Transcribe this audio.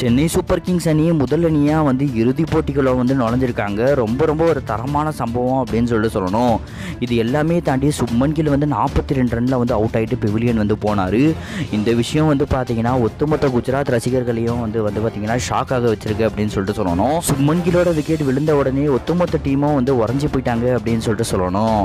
Chennai super Kings அணி முதல் அணியாக வந்து இறுதிப் போட்டிகளை வந்து நுழைஞ்சிருக்காங்க. ரொம்ப ரொம்ப ஒரு தரமான சம்பவம் அப்படின்னு சொல்லிட்டு சொல்லணும். இது எல்லாமே தாண்டி சுப்மன் கில் வந்து நாற்பத்தி ரெண்டு ரனில் வந்து அவுட் ஆகிட்டு பெவிலியன் வந்து போனார். இந்த விஷயம் வந்து பார்த்தீங்கன்னா ஒட்டுமொத்த குஜராத் ரசிகர்களையும் வந்து வந்து பார்த்தீங்கன்னா ஷாக்காக வச்சிருக்கு அப்படின்னு சொல்லிட்டு சொல்லணும். சுப்மன் கிலோட விக்கெட் விழுந்த உடனே ஒட்டுமொத்த டீமும் வந்து உறைஞ்சி போயிட்டாங்க அப்படின்னு சொல்லிட்டு சொல்லணும்.